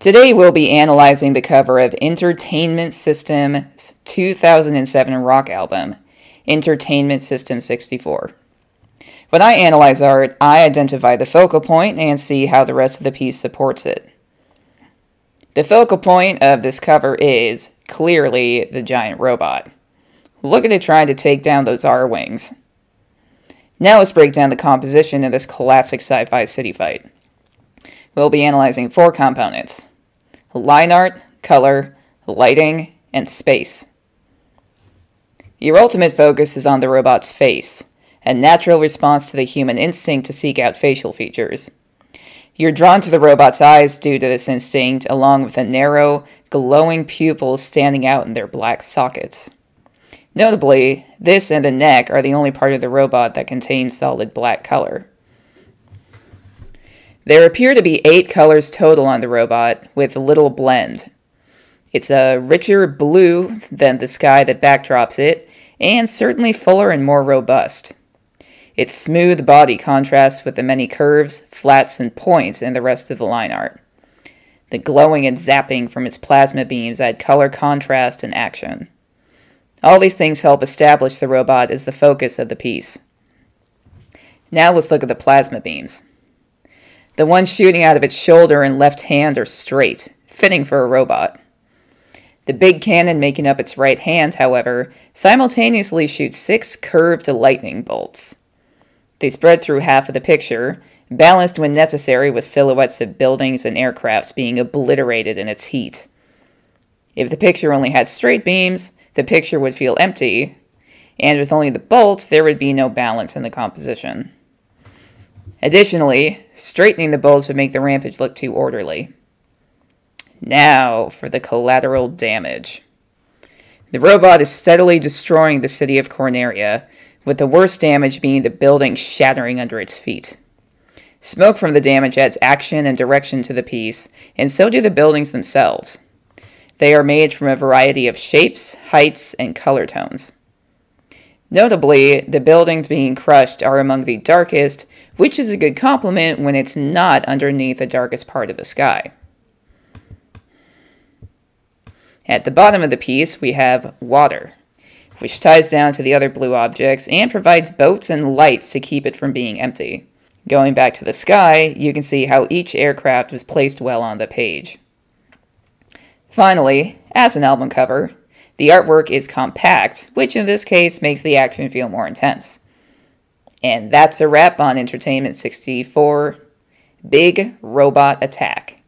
Today we'll be analyzing the cover of Entertainment System's 2007 rock album, Entertainment System 64. When I analyze art, I identify the focal point and see how the rest of the piece supports it. The focal point of this cover is, clearly, the giant robot. Look at it trying to take down those Arwings. Now let's break down the composition of this classic sci-fi city fight. We'll be analyzing four components line art, color, lighting, and space. Your ultimate focus is on the robot's face, a natural response to the human instinct to seek out facial features. You're drawn to the robot's eyes due to this instinct, along with the narrow, glowing pupils standing out in their black sockets. Notably, this and the neck are the only part of the robot that contains solid black color. There appear to be eight colors total on the robot, with little blend. It's a richer blue than the sky that backdrops it, and certainly fuller and more robust. Its smooth body contrasts with the many curves, flats, and points in the rest of the line art. The glowing and zapping from its plasma beams add color contrast and action. All these things help establish the robot as the focus of the piece. Now let's look at the plasma beams. The ones shooting out of its shoulder and left hand are straight, fitting for a robot. The big cannon making up its right hand, however, simultaneously shoots six curved lightning bolts. They spread through half of the picture, balanced when necessary with silhouettes of buildings and aircraft being obliterated in its heat. If the picture only had straight beams, the picture would feel empty, and with only the bolts, there would be no balance in the composition. Additionally, straightening the bolts would make the rampage look too orderly. Now for the collateral damage. The robot is steadily destroying the city of Corneria, with the worst damage being the building shattering under its feet. Smoke from the damage adds action and direction to the piece, and so do the buildings themselves. They are made from a variety of shapes, heights, and color tones. Notably, the buildings being crushed are among the darkest, which is a good complement when it's not underneath the darkest part of the sky. At the bottom of the piece, we have water, which ties down to the other blue objects and provides boats and lights to keep it from being empty. Going back to the sky, you can see how each aircraft was placed well on the page. Finally, as an album cover, the artwork is compact, which in this case makes the action feel more intense. And that's a wrap on Entertainment 64 Big Robot Attack.